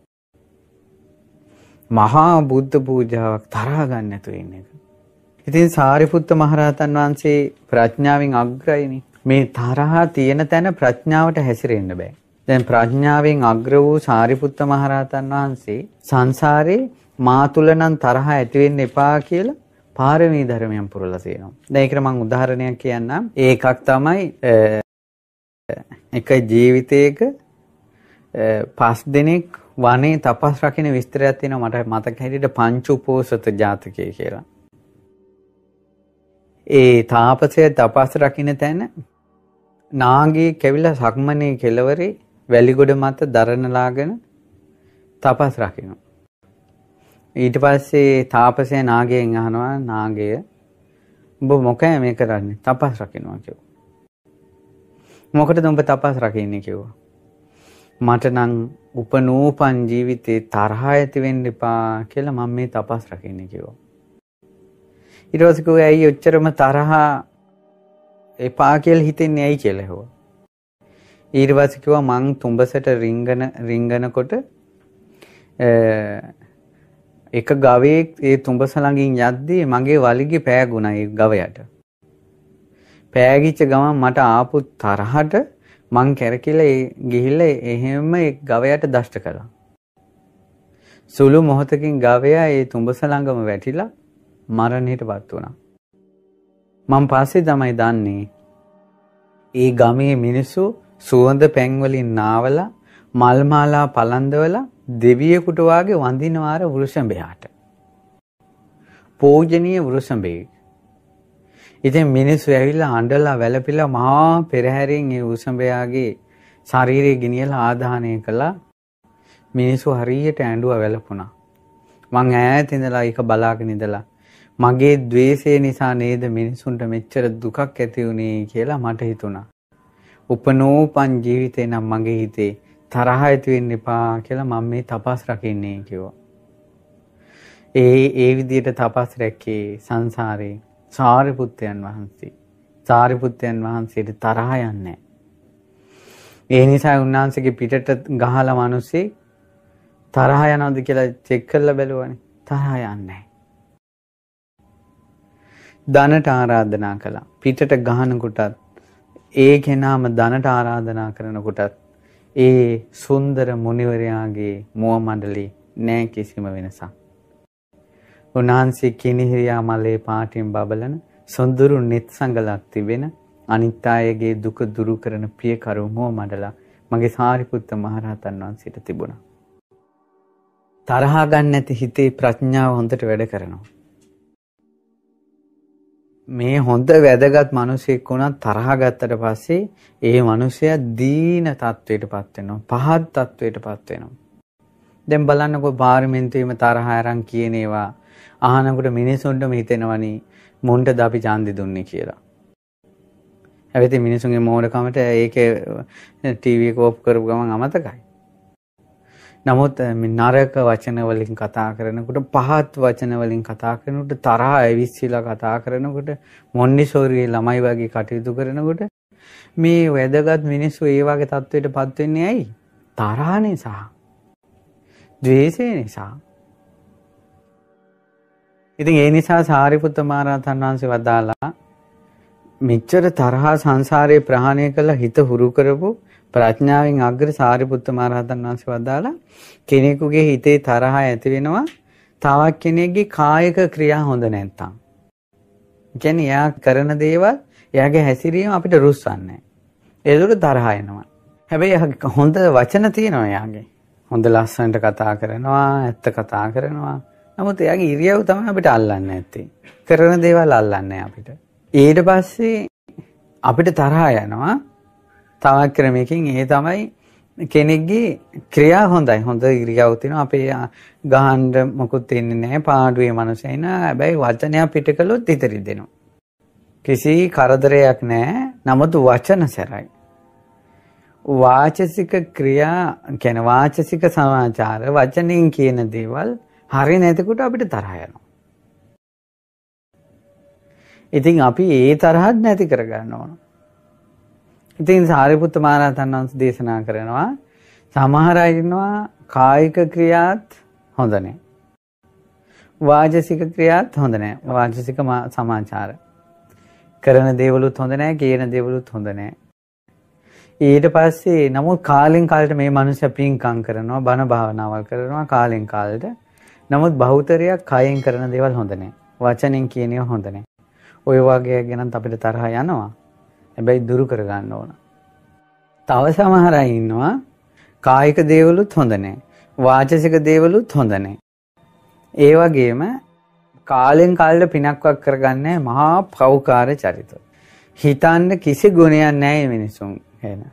මහා බුද්ධ පූජාවක් තරහ ගන්න නැතුව ඉන්න එක. ඉතින් සාරිපුත්ත මහරහතන් වහන්සේ ප්‍රඥාවෙන් අග්‍රයිනේ. මේ තරහ තියෙන තැන ප්‍රඥාවට හැසිරෙන්න බෑ. දැන් ප්‍රඥාවෙන් අග්‍ර වූ සාරිපුත්ත මහරහතන් වහන්සේ සංසාරේ මා තුල නම් තරහ ඇති වෙන්න එපා කියලා පාරමී ධර්මයන් පුරලා තියෙනවා. දැන් ඒකට මම උදාහරණයක් කියන්නම්. ඒකක් තමයි එක ජීවිතයක පස් දිනක් වනේ තපස් රකින්න විස්තරයක් තියෙනවා මට මතක හැටියට පංච උපෝසත ජාතකය කියලා. ඒ තාපසය තපස් රකින්න තැන නාගී කැවිලා සක්මනේ කෙලවරේ වැලිගොඩ මත දරනලාගෙන තපස් රකින්න. ඊට පස්සේ තාපසය නාගයෙන් අහනවා නාගය උඹ මොකෑ මේ කරන්නේ තපස් රකින්නවා කිව්වා. මොකටද උඹ තපස් රකින්නේ කිව්වා. මට නම් උපනූපන් ජීවිතේ තරහ ඇති වෙන්න එපා කියලා මම මේ තපස් රකින්නේ කිව්වා. ඊට පස්සේ කිව්වා ඇයි ඔච්චරම තරහ එපා කියලා හිතෙන්නේ ඇයි කියලා හෙව්වා. ඊට පස්සේ කිව්වා මං තුඹසට රිංගන රිංගනකොට එක ගවයෙක් ඒ තුඹස ළඟින් යද්දී මගේ වලිගේ පෑගුණා ඒ ගවයට. පෑගිච්ච ගමන් මට ආපු තරහට මං කැරකිලා ගිහිල්ලා එහෙම ඒ ගවයට දෂ්ට කළා. සුළු මොහොතකින් ගවයා ඒ තුඹස ළඟම වැටිලා මරණයටපත් වුණා. මං පස්සේ තමයි දන්නේ ඒ ගමේ මිනිස්සු සුවඳ පැන් වලින් නාවලා මල් මාලා පලන්දවලා දෙවියෙකුට වාගේ වඳිනවාර වෘෂභයාට. පූජනීය වෘෂභයෙක්. ඉතින් මිනිස්සු ඇවිල්ලා අඬලා වැළපිලා මහා පෙරහැරින් ඒ උසඹයාගේ ශරීරය ගෙනියලා ආදාහනය කළා. මිනිස්සු හරියට ඇඬුවා වැළපුණා. මං ඈත ඉඳලා ඒක බලාගෙන ඉඳලා මගේ द्वේෂය නිසා නේද මිනිසුන්ට මෙච්චර දුකක් ඇති වුනේ කියලා මට හිතුණා. උපනෝපන් ජීවිතේ නම් මගේ හිතේ තරහ ඇති වෙන්න එපා කියලා මම මේ තපස් රකින්නේ කිව්වා. ඒ ඒ විදිහට තපස් රැක්කේ සංසාරේ සාරිපුත්තයන් වහන්සේ. සාරිපුත්තයන් වහන්සේට තරහ යන්නේ ඒ නිසා උන්වහන්සේගේ පිටට ගහලා මිනිස්සේ තරහ යනවද කියලා චෙක් කරලා බැලුවානේ. තරහ යන්නේ ධනට ආරාධනා කළා. පිටට ගහනකොටත් ඒ කෙනාම ධනට ආරාධනා කරනකොටත් ඒ සුන්දර මුනිවරයාගේ මුව මණ්ඩලේ නෑ කිසිම වෙනසක්. උන්වහන්සේ කිනිහිරියා මලේ පාටින් බබලන සොඳුරු net සංගලක් තිබෙන අනිත් අයගේ දුක දුරු කරන ප්‍රියකරු මොහ මඩලා මගේ සාරිපුත්ත මහරහතන් වහන්සේට තිබුණා. තරහා ගන්න නැති හිතේ ප්‍රඥාව හොඳට වැඩ කරනවා. මේ හොඳ වැදගත් මිනිසෙක් වුණත් තරහ ගත්තට පස්සේ ඒ මිනිසයා දීන තත්වයටපත් වෙනවා පහත් තත්වයටපත් වෙනවා දැන් බලන්නකෝ පාර්ලිමේන්තුවේම තරහ අරන් කියන ඒවා අහනකොට මිනිසුන්ටම හිතෙනවනි මුන්ටද අපි ඡන්දෙ දුන්නේ කියලා. හැබැයි මිනිසුන්ගේ මෝඩකමට ඒකේ ටීවී එක ඕෆ් කරපු ගමන් අමතකයි. නමුත් නරක වචන වලින් කතා කරනකොට පහත් වචන වලින් කතා කරනකොට තරහ ඇවිස්සීලා කතා කරනකොට මොන්ඩිසෝරියේ ළමයි වගේ කටයුතු කරනකොට මේ වැදගත් මිනිස්සු ඒ වගේ තත්වයකටපත් වෙන්නේ ඇයි? තරහ නිසා. ද්වේෂය නිසා. ඉතින් ඒ නිසා සාරිපුත්ත මහරහතන් වහන්සේ වදාලා මෙච්චර තරහා සංසාරේ ප්‍රහාණය කළ හිත හුරු කරපු ප්‍රඥාවෙන් අග්‍ර සාරිපුත්ත මහරහතන් වහන්සේ වදාලා කෙනෙකුගේ හිතේ තරහ ඇති වෙනවා තවත් කෙනෙක්ගේ කායික ක්‍රියා හොඳ නැත්තම්. කියන්නේ එයා කරන දේවල් එයාගේ හැසිරීම අපිට රුස්සන්නේ. ඒකට තරහ එනවා. හැබැයි හොඳ වචන තියෙනවා එයාගේ. හොඳ ලස්සනට කතා කරනවා, ඇත්ත කතා කරනවා. නමුත් එයාගේ ඉරියව් තමයි අපිට අල්ලන්නේ නැත්තේ. කරන දේවල් අල්ලන්නේ අපිට. ඊට පස්සේ අපිට තරහා යනවා තවත් ක්‍රමයකින් ඒ තමයි කෙනෙක්ගේ ක්‍රියා හොඳයි. හොඳ ඉරියව් තියෙනවා. අපේ ගහන්න මොකුත් දෙන්නේ නැහැ. පාඩුවේ මනුස්සය ඉන්න. හැබැයි වචනය පිට කළොත් ඉතිරි දෙනවා. කිසි කරදරයක් නැහැ. නමුත් වචන සැරයි. වාචසික ක්‍රියා කියන වාචසික සමාචාර වචනින් කියන දේවල් හරි නැතිකොට අපිට තරහ යනවා. ඉතින් අපි ඒ තරහත් නැති කරගන්න ඕන. ඉතින් සාරිපුත්ත මහරහතන් වහන්සේ දේශනා කරනවා සමහර අය ඉන්නවා කායික ක්‍රියාත් හොඳ නැහැ. වාචසික ක්‍රියාත් හොඳ නැහැ. වාචසික සමාචාර. කරන දේවලුත් හොඳ නැහැ, කියන දේවලුත් හොඳ නැහැ. ඊට පස්සේ නමුත් කාලෙන් කාලට මේ මනුස්සය පින්කම් කරනවා, බණ භාවනාවල් කරනවා කාලෙන් කාලට. නමුත් බහුතරයක් කයෙන් කරන දේවල් හොඳ නැහැ. වචනෙන් කියන ඒවා හොඳ නැහැ. ඔය වගේ ගැනත් අපිට තරහ යනවා. හැබැයි දුරු කරගන්න ඕන. තව සමහර අය ඉන්නවා කායික දේවලුත් හොඳ නැහැ. වාචසික දේවලුත් හොඳ නැහැ. ඒ වගේම කාලෙන් කාලට පිනක්වක් කරගන්නේ මහා පෞකාර චරිත. හිතන්න කිසි ගුණයක් නැහැ මිනිසුන් එන.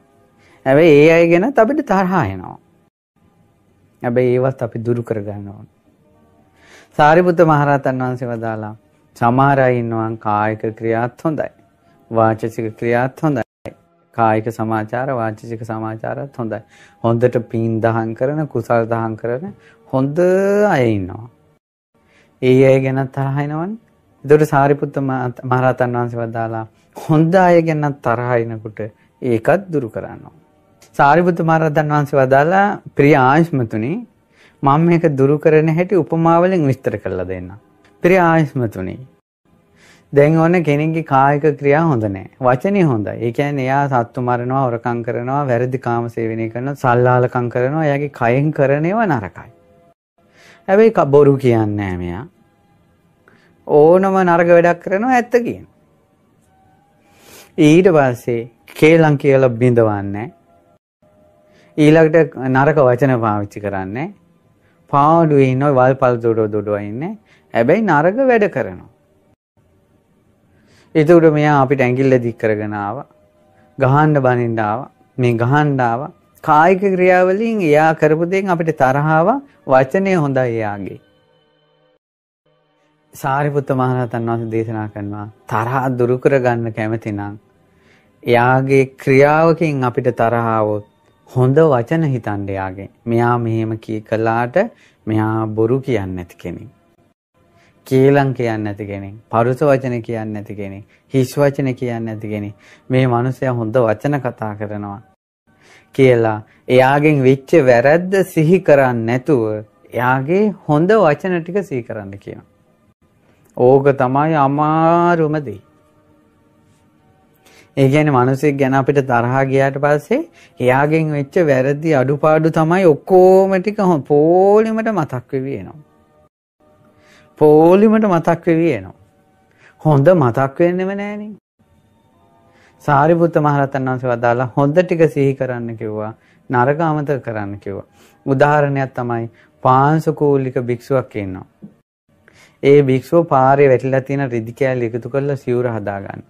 හැබැයි ඒ අය ගැන අපිට තරහ එනවා. හැබැයි ඒවත් අපි දුරු කරගන්න ඕන. සාරිපුත්ත මහරහතන් වහන්සේ වදාලා සමහර අය ඉන්නවා කායික ක්‍රියාත් හොඳයි. වාචසික ක්‍රියාත් හොඳයි. කායික සමාචාර වාචසික සමාචාරත් හොඳයි. හොඳට පින් දහම් කරන කුසල් දහම් කරන හොඳ අය ඉන්නවා. ඒ අය ගැන තරහ එනවනේ. ඒකට සාරිපුත්ත මහරහතන් වහන්සේ වදාලා හොඳ අය ගැන තරහ එනකොට ඒකත් දුරු කරනවා. සාරිපුත්ත මහරහතන් වහන්සේ වදාලා ප්‍රිය ආයස්මතුනි මම මේක දුරු කරන හැටි උපමාවලින් විස්තර කරලා දෙන්නම්. ප්‍රිය ආයස්මතුනි දැන් ඕන කෙනෙක්ගේ කායික ක්‍රියා හොඳ නැහැ. වචනේ හොඳයි. ඒ කියන්නේ එයා සත්තු මරනවා, හොරකම් කරනවා, වැරදි කාම සේවනය කරනවා, සල්ලාලකම් කරනවා. එයාගේ කයෙන් කරන ඒවා නරකයි. හැබැයි බොරු කියන්නේ නැහැ මෙයා. ඕනම නරක වැඩක් කරනවා ඇත්ත කියන. ඊට පස්සේ කේලම් කියලා බිඳවන්නේ ඊළඟට නරක වචන පාවිච්චි කරන්නේ පාඩුවේ ඉන්න වල්පල් දොඩ දොඩ ඉන්නේ හැබැයි නරක වැඩ කරනවා එතකොට මෙයා අපිට ඇඟිල්ල දික් කරගෙන ආවා. ගහන්න බනින්න ආවා. මේ ගහන්න ආවා. කායික ක්‍රියාවලින් එයා කරපු දෙයින් අපිට තරහව වචනේ හොඳයි එයාගේ. සාරිපුත්ත මහරහතන් වහන්සේ දේශනා කරනවා තරහ දුරු කරගන්න කැමති නම් එයාගේ ක්‍රියාවකින් අපිට තරහ හොඳ වචන හිතන්න එයාගේ. මෙයා මෙහෙම කී කළාට මෙයා බොරු කියන්නේ නැති කෙනෙක්. කේලම් කියන්නේ නැති කෙනෙක්, පරුස වචන කියන්නේ නැති කෙනෙක්, හිස් වචන කියන්නේ නැති කෙනෙක්. මේ මිනිසයා හොඳ වචන කතා කරනවා කියලා එයාගෙන් වෙච්ච වැරද්ද සිහි කරන්නේ නැතුව එයාගේ හොඳ වචන ටික සිහි කරන්න කියනවා. ඕක තමයි අමාරුම දේ. ඒ කියන්නේ මිනිසෙක් ගැන අපිට තරහා ගියාට පස්සේ එයාගෙන් වෙච්ච වැරදි අඩුපාඩු තමයි ඔක්කොම ටික පොලිමට මතක් වෙවි එනවා. පොලිමට මතක් වෙවි එනවා. හොඳ මතක් වෙන්නෙම නෑනේ. සාරිපුත්ත මහරහතන් වහන්සේ වදාලා හොඳ ටික සිහි කරන්න කිව්වා. නරක අමතක කරන්න කිව්වා. උදාහරණයක් තමයි පාංශකූලික භික්ෂුවක් ඉන්නවා. ඒ භික්ෂුව පාරේ වැටිලා තියෙන රිදි කෑල්ල එකතු කරලා සිවුර හදාගන්න.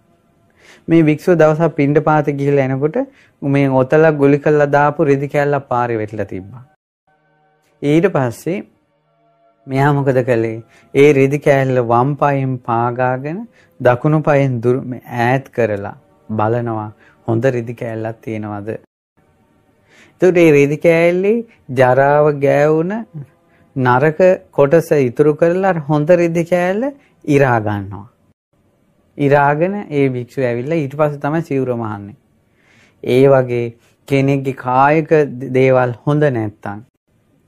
මේ භික්ෂුව දවසක් පින්ඩ පාත ගිහිල්ලා එනකොට මේ ඔතල ගුලි කරලා දාපු රිදි කෑල්ල පාරේ වැටිලා තිබ්බා. ඊට පස්සේ මෙයා මොකද කළේ? ඒ රෙදි කෑල්ල වම් පායෙන් පාගාගෙන දකුණු පායෙන් ඈත් කරලා බලනවා හොඳ රෙදි කෑල්ලක් තියෙනවද? එතකොට මේ රෙදි කෑල්ලේ ජරාව ගෑවුන නරක කොටස ඉතුරු කරලා හොඳ රෙදි කෑල්ල ඉරා ගන්නවා. ඉරාගෙන ඒ භික්ෂුව ඇවිල්ලා ඊට පස්සේ තමයි සිවුර මහන්නේ. ඒ වගේ කෙනෙක්ගේ කායික දේවල් හොඳ නැත්තම්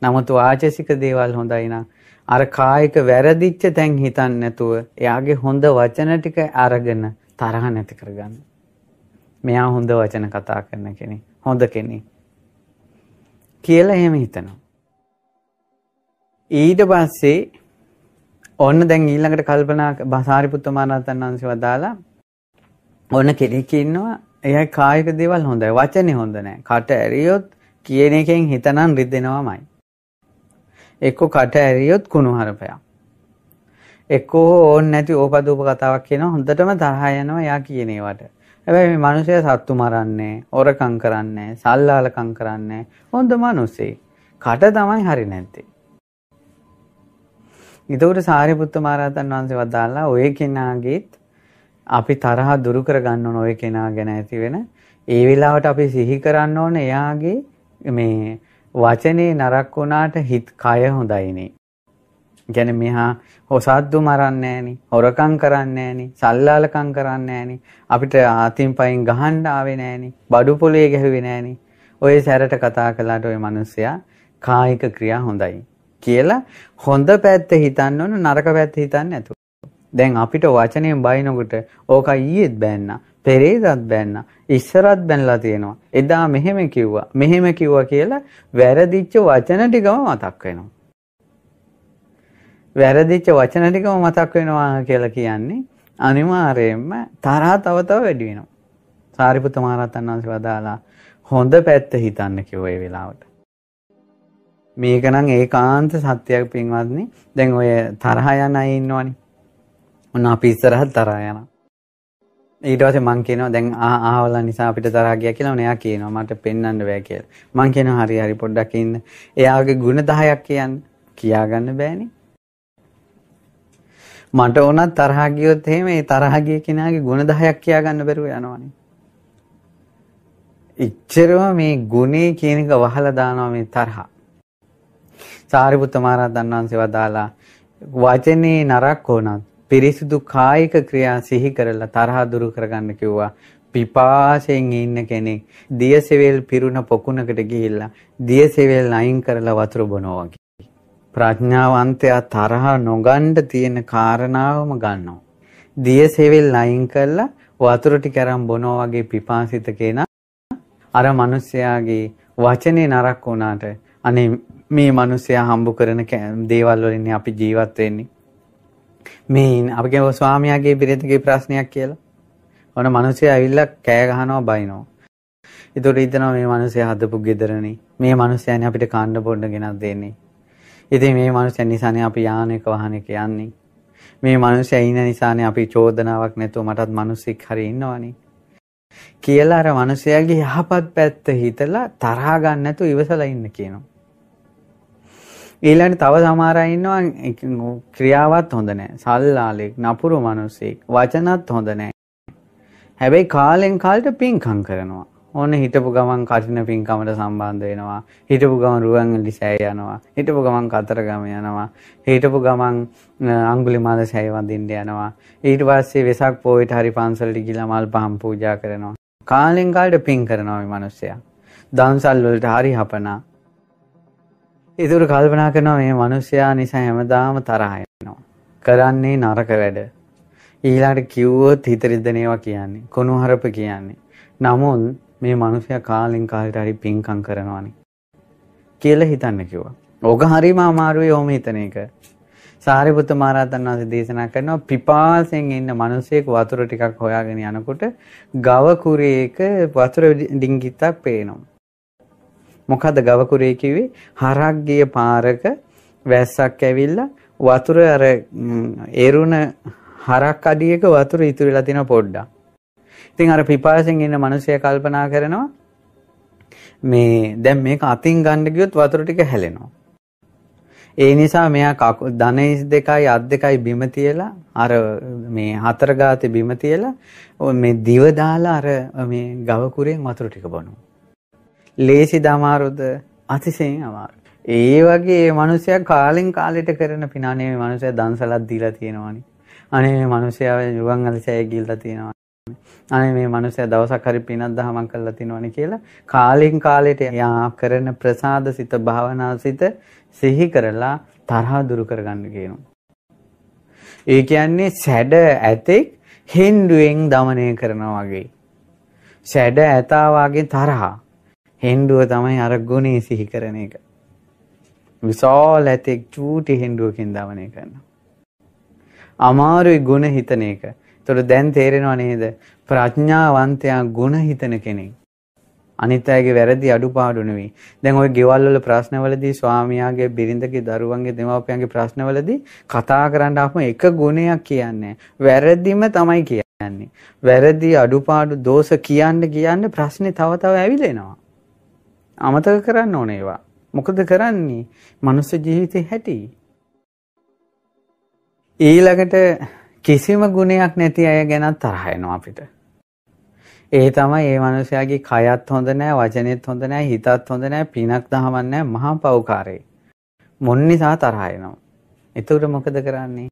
නමුත් වාචසික දේවල් හොඳයි නම් අර කායික වැරදිච්ච තැන් හිතන්නේ නැතුව එයාගේ හොඳ වචන ටික අරගෙන තරහ නැති කරගන්න. මෙයා හොඳ වචන කතා කරන කෙනෙක්. හොඳ කෙනෙක්. කියලා එහෙම හිතනවා. ඊට පස්සේ ඔන්න දැන් ඊළඟට කල්පනා සාරිපුත්ත මහරහතන් වහන්සේ වදාලා ඔන්න කෙනෙක් ඉන්නවා එයා කායික දේවල් හොඳයි වචනේ හොඳ නැහැ. කට ඇරියොත් කියන එකෙන් හිතනම් රිදෙනවමයි. එක්ක කට ඇරියොත් කුණුහරුපයක්. එක්කෝ ඕන් නැති ඕපදූප කතාවක් කියනවා හොඳටම තරහ යනවා යා කියන ඒවට. හැබැයි මේ මිනිස්සයා සත්තු මරන්නේ, ඔරකම් කරන්නේ, සල්ලාලකම් කරන්නේ හොඳ මිනිස්සෙක්. කට තමයි හරි නැත්තේ. එතකොට සාරිපුත්ත මහරහතන් වහන්සේ වදාලා ඔය කෙනාගේත් අපි තරහ දුරු කරගන්න ඕන ඔය කෙනා ගැන ඇති වෙන ඒ වෙලාවට අපි සිහි කරන්න ඕන එයාගේ මේ වචනේ නරක් වුණාට හිත කය හොඳයිනේ. කියන්නේ මෙහා හොසද්දු මරන්නේ නෑනේ, හොරකම් කරන්නේ නෑනේ, සල්ලාලකම් කරන්නේ නෑනේ, අපිට අතින් පයින් ගහන්න ආවේ නෑනේ, බඩු පොලේ ගැහුවේ නෑනේ. ඔය සැරට කතා කළාට ඔය මිනිස්සයා කායික ක්‍රියා හොඳයි කියලා හොඳ පැත්ත හිතන්න ඕන නරක පැත්ත හිතන්නේ නැතුව. දැන් අපිට වචනයෙන් බයිනකොට ඕක ඊයේත් බෑන්නා, පෙරේදත් බෑන්නා, ඉස්සරත් බැනලා තියෙනවා. එදා මෙහෙම කිව්වා, මෙහෙම කිව්වා කියලා වැරදිච්ච වචන ටිකම මතක් වෙනවා. වැරදිච්ච වචන ටිකම මතක් වෙනවා කියලා කියන්නේ අනිවාර්යයෙන්ම තරහ තව තව වැඩි වෙනවා. සාරිපුත්ත මහරහතන් වහන්සේ වදාලා හොඳ පැත්ත හිතන්න කිව්ව ඒ වෙලාවට. මේක නම් ඒකාන්ත සත්‍යයක් පින්වත්නි. දැන් ඔය තරහ යන අය ඉන්නවනේ. ඔන්න අපි ඉස්සරහට තරහ යනවා. ඊට පස්සේ මං කියනවා දැන් ආහවල නිසා අපිට තරහ ගියා කියලා ඔන්න එයා කියනවා මට පෙන්වන්න බෑ කියලා. මං කියනවා හරි හරි පොඩ්ඩක් ඉන්න. එයාගේ ಗುಣ 10ක් කියන්න. කියාගන්න බෑනේ. මට ඕනත් තරහා ගියොත් එහෙම ඒ තරහා ගිය කෙනාගේ ගුණ 10ක් කියා ගන්න බැරුව යනවනේ. ඉච්චරම මේ ගුණේ කියන එක වහලා දානවා මේ තරහා. සාරිපුත්ත මහරහතන් වහන්සේ වදාලා වචනේ නරක් වුණත් පිරිසිදු කායික ක්‍රියා සිහි කරලා තරහ දුරු කරගන්න කිව්වා. පිපාසයෙන් ඉන්න කෙනෙක් දියසෙවල් පිරුණ පොකුණකට ගිහිල්ලා දියසෙවල් අයින් කරලා වතුර බොනවා වගේ. ප්‍රඥාවන්තයා තරහ නොගන්න තියෙන කාරණාවම ගන්නවා. දියසෙවිල් අයින් කරලා වතුර ටික අරන් බොනවා වගේ පිපාසිත කෙනා අර මිනිස්යාගේ වචනේ නරක් වුණාට අනේ මේ මිනිසයා හම්බ කරන දේවල් වලින් අපි ජීවත් වෙන්නේ. මේ අපි කියව ස්වාමියාගේ පිරිතගේ ප්‍රශ්නයක් කියලා. ඔන්න මිනිසයා ඇවිල්ලා කෑ ගහනවා බයිනවා. ඒතකොට හිතනවා මේ මිනිසයා හදපු ගෙදරනේ. මේ මිනිසයානේ අපිට කන්න බොන්න ගෙනත් දෙන්නේ. ඉතින් මේ මනුස්සයන් නිසානේ අපි යානයක වාහනයක යන්නේ. මේ මනුස්සයා ඉන්න නිසානේ අපි චෝදනාවක් නැතුව මටත් මිනිස්සෙක් හරි ඉන්නවනේ. කියලා අර මනුස්සයාගේ යහපත් පැත්ත හිතලා තරහා ගන්න නැතුව ඉවසලා ඉන්න කියනවා. ඊළඟට තව සමහර අය ඉන්නවා ක්‍රියාවත් හොඳ නැහැ. සල්ලාලෙක්, නපුරු මිනිසෙක්, වචනත් හොඳ නැහැ. හැබැයි කාලෙන් කාලට පින්කම් කරනවා. ඕන හිටපු ගමන් කටින පින්කමට සම්බන්ධ වෙනවා. හිටපු ගමන් රුවන්වැලි සෑය යනවා. හිටපු ගමන් කතරගම යනවා. හිටපු ගමන් අඟුලිමාල සෑය වඳින්න යනවා. ඊට පස්සේ වෙසක් පොයට හරි පන්සලට ගිහලා මල් පහන් පූජා කරනවා. කාලෙන් කාලට පින් කරනවා මේ මිනිස්සයා. දන්සල් වලට හරි හපනා. ඒතර කල්පනා කරනවා මේ මිනිස්සයා නිසා හැමදාම තරහ යනවා. කරන්නේ නරක වැඩ. ඊළඟට කිව්වොත් හිත රිදෙනවා කියන්නේ. කොනුහරප කියන්නේ. නමුත් මේ මිනිසයා කාලෙන් කාලෙට හරි පින්කම් කරනවානේ කියලා හිතන්න කිව්වා. ඕක හරිම අමාරුයි ඔහොම හිතන එක. සාරිපුත්ත මහරහතන් වහන්සේ දේශනා කරනවා පිපාසයෙන් ඉන්න මිනිසෙක් වතුර ටිකක් හොයාගෙන යනකොට ගව කුරේක වතුර ඩිංගිත්තක් පේනවා. මොකද්ද ගව කුරේ කිව්වේ? හරක් ගිය පාරක වැස්සක් ඇවිල්ලා වතුර අර එරුණ හරක් අඩියක වතුර ඉතුරු වෙලා තියෙන පොඩ්ඩක්. ඉතින් අර පිපාසයෙන් ඉන්න මිනිසයා කල්පනා කරනවා මේ දැන් මේක අතින් ගන්න ගියොත් වතුර ටික හැලෙනවා. ඒ නිසා මෙයා ධනෙස් දෙකයි අත් දෙකයි බිම තියලා අර මේ හතර ගාතේ බිම තියලා මේ දිව දාලා අර මේ ගව කුරෙන් වතුර ටික බොනවා. ලේසිද අමාරුද? අතිශයින් අමාරු. ඒ වගේ මිනිසයා කාලෙන් කාලෙට කරන පිනානේ මේ මිනිසයා දන්සලක් දීලා තියෙනවනේ. අනේ මේ මිනිසයා යුවන් අලිසය ගිල්ලා තියෙනවා. අනේ මේ මිනිසයා දවසක් හරි පිනක් දහමක් කරලා තියෙනවනේ කියලා කාලෙන් කාලෙට යා කරන ප්‍රසාද සිත භාවනා සිත සිහි කරලා තරහ දුරු කරගන්න කියනවා. ඒ කියන්නේ සැඩ ඇතෙක් හෙන්ඩුවෙන් দমনය කරනවා වගේ. සැඩ ඇතා වගේ තරහා හෙන්ඩුව තමයි අර ගුණේ සිහි කරන එක. විශාල ඇතෙක් චූටි හෙන්ඩුවකින් දමනය කරනවා. අමාරුයි ගුණ හිතන එක. ඒතකොට දැන් තේරෙනව නේද? ප්‍රඥාවන්තයා ගුණ හිතන කෙනෙක්. අනිත් අයගේ වැරදි අඩුපාඩු නෙවෙයි. දැන් ওই ගෙවල් වල ප්‍රශ්නවලදී ස්වාමියාගේ බිරිඳගේ දරුවන්ගේ දෙමාපියන්ගේ ප්‍රශ්නවලදී කතා කරන්න ආපම එක ගුණයක් කියන්නේ. වැරදිම තමයි කියන්නේ. වැරදි අඩුපාඩු දෝෂ කියන්න කියන්න ප්‍රශ්නේ තව තව ඇවිලෙනවා. අමතක කරන්න ඕනේ ඒවා. මොකද කරන්නේ? මනුස්ස ජීවිතේ හැටි. ඊළඟට කිසිම ගුණයක් නැති අය ගැන තරහ එනවා අපිට. ඒ තමයි ඒ මනුස්සයාගේ කයත් හොඳ නැහැ, වචනෙත් හොඳ නැහැ, හිතත් හොඳ නැහැ, පිනක් දහමක් නැහැ, මහා පව්කාරේ. මොන් නිසා තරහ එනවා. එතකොට මොකද කරන්නේ?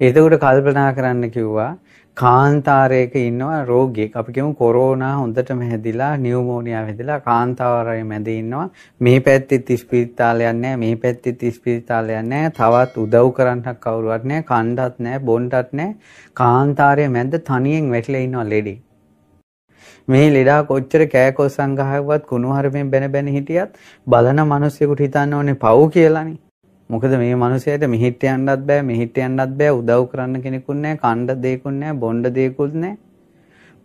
එතකොට කල්පනා කරන්න කිව්වා කාන්තාරයක ඉන්නවා රෝගියෙක්. අපි කියමු කොරෝනා හොඳටම හැදිලා, නියුමෝනියා හැදිලා කාන්තාරයේ මැද ඉන්නවා. මේ පැත්තෙත් ස්පිරිතාලයක් නැහැ, මේ පැත්තෙත් ස්පිරිතාලයක් නැහැ. තවත් උදව් කරන්නක් කවුරුවත් නැහැ. කණ්ඩත් නැහැ, බොණ්ඩත් නැහැ. කාන්තාරයේ මැද තනියෙන් වැටිලා ඉන්නවා ලෙඩේ. මේ ලෙඩා කොච්චර කෑකොස්සන් ගහවවත් කුණු හරපෙන් බැන බැන හිටියත් බලන මිනිස්සුෙකුට හිතන්න ඕනේ පව් කියලානේ. මොකද මේ මිනිහයාට මෙහෙට යන්නත් බෑ මෙහෙට යන්නත් බෑ උදව් කරන්න කෙනෙකුත් නැහැ කණ්ඩ දෙයක්ුත් නැහැ බොණ්ඩ දෙයක්ුත් නැහැ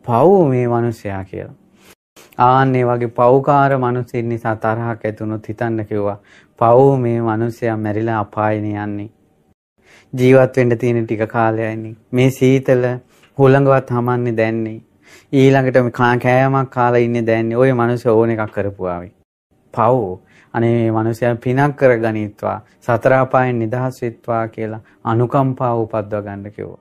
පව් මේ මිනිහයා කියලා. ආන්නේ වගේ පව්කාර මිනිස්සුන් නිසා තරහක් ඇතුනොත් හිතන්න කිව්වා පව් මේ මිනිහයා මැරිලා අපායනේ යන්නේ. ජීවත් වෙන්න තියෙන ටික කාලයයිනේ මේ සීතල හුළඟවත් හමන්නේ දැන්නේ. ඊළඟට කෑමක් කාලා ඉන්නේ දැන්නේ. ওই මිනිස්සු ඕන එකක් කරපුවාවේ පව්. අනේ මේ මිනිසයා පිනක් කරගනිත්වා සතර අපායන් නිදහස් වෙත්වා කියලා අනුකම්පාව උපද්දව ගන්න කිව්වා.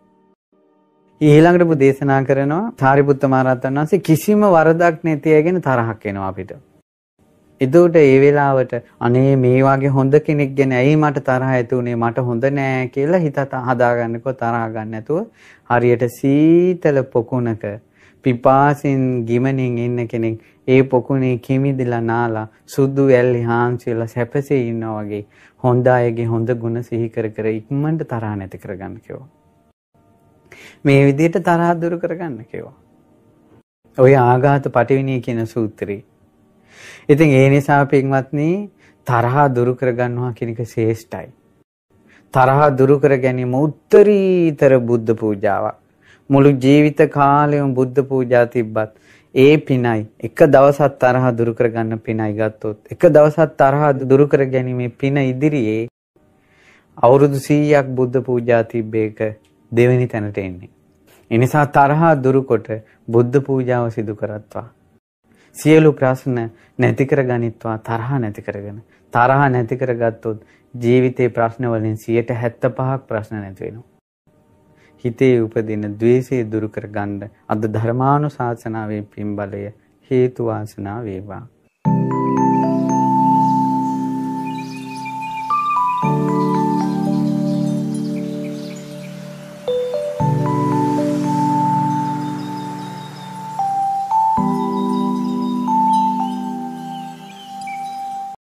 ඊළඟට බුදු දේශනා කරනවා සාරිපුත්ත මහරහතන් වහන්සේ කිසිම වරදක් නැති අයගෙන තරහක් එනවා අපිට. එතකොට ඒ වෙලාවට අනේ මේ වගේ හොඳ කෙනෙක් ගැන ඇයි මට තරහ ඇති උනේ මට හොඳ නෑ කියලා හිත හදාගන්නකෝ තරහ ගන්න නැතුව හරියට සීතල පොකුණක පිපාසින් ගිමනින් ඉන්න කෙනෙක් ඒ පොකුණේ කිමිදලා නාලා සුදු වැල්ලි හාන්සිලා සැපසේ ඉන්නා වගේ හොඳ අයගේ හොඳ ගුණ සිහි කර කර ඉක්මනට තරහ නැති කරගන්න කිව්වා. මේ විදිහට තරහ දුරු කරගන්න කිව්වා. ඔය ආඝාත පටිවිණී කියන සූත්‍රේ. ඉතින් ඒ නිසා පින්වත්නි තරහ දුරු කරගන්නවා කියන එක ශ්‍රේෂ්ඨයි. තරහ දුරු කර ගැනීම උත්තරීතර බුද්ධ පූජාවක්. මුළු ජීවිත කාලෙම බුද්ධ පූජා තිබ්බත් ඒ පිනයි එක දවසක් තරහ දුරු කරගන්න පිනයි ගත්තොත් එක දවසක් තරහ දුරු කර ගැනීමේ පින ඉදිරියේ අවුරුදු 100ක් බුද්ධ පූජා තිබ්බේක දෙවෙනි තැනට එන්නේ. එනිසා තරහ දුරුකොට බුද්ධ පූජාව සිදු කරත්වා. සියලු ප්‍රශ්න නැති කරගනිත්වා තරහ නැති කරගෙන. තරහ නැති කරගත්තොත් ජීවිතේ ප්‍රශ්න වලින් 75ක් ප්‍රශ්න නැති වෙනවා. හිතේ උපදින द्वේෂය දුරු කරගන්න අද ධර්මානුශාසනාවේ පින් බලය හේතු වාසනා වේවා. thank you